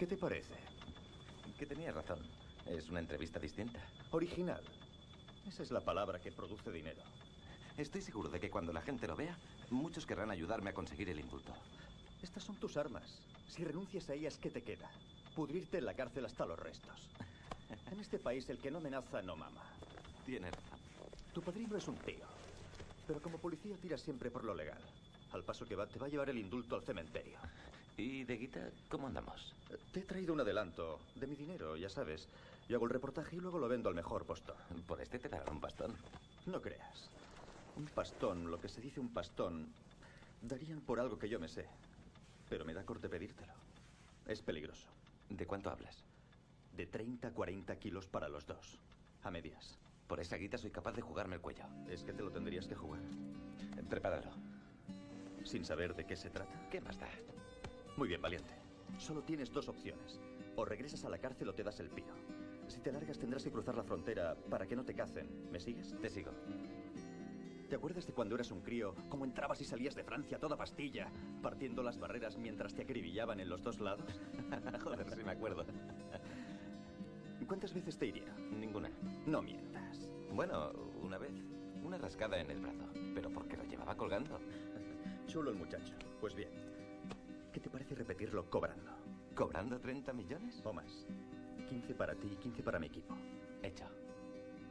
¿Qué te parece? Que tenía razón. Es una entrevista distinta. Original. Esa es la palabra que produce dinero. Estoy seguro de que cuando la gente lo vea, muchos querrán ayudarme a conseguir el indulto. Estas son tus armas. Si renuncias a ellas, ¿qué te queda? Pudrirte en la cárcel hasta los restos. En este país, el que no amenaza no mama. Tienes razón. Tu padrino es un tío. Pero como policía tira siempre por lo legal. Al paso que va, te va a llevar el indulto al cementerio. ¿Y de guita, cómo andamos? Te he traído un adelanto de mi dinero, ya sabes. Yo hago el reportaje y luego lo vendo al mejor postor. Por este te darán un bastón. No creas. Un pastón, lo que se dice un pastón, darían por algo que yo me sé. Pero me da corte pedírtelo. Es peligroso. ¿De cuánto hablas? De 30 a 40 kilos para los dos. A medias. Por esa guita soy capaz de jugarme el cuello. Es que te lo tendrías que jugar. Prepáralo. Sin saber de qué se trata. ¿Qué más da? Muy bien, valiente. Solo tienes dos opciones. O regresas a la cárcel o te das el pío. Si te largas tendrás que cruzar la frontera para que no te cacen. ¿Me sigues? Te sigo. ¿Te acuerdas de cuando eras un crío? Cómo entrabas y salías de Francia a toda pastilla, partiendo las barreras mientras te acribillaban en los dos lados? Joder, sí me acuerdo. ¿Cuántas veces te iría? Ninguna. No mientas. Bueno, una vez. Una rascada en el brazo. Pero porque lo llevaba colgando. Chulo el muchacho. Pues bien. ¿Qué te parece repetirlo cobrando? ¿Cobrando 30 millones? O más. 15 para ti y 15 para mi equipo. Hecho.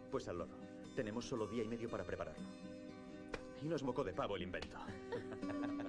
Pues al loro. Tenemos solo día y medio para prepararlo. Y no es moco de pavo el invento.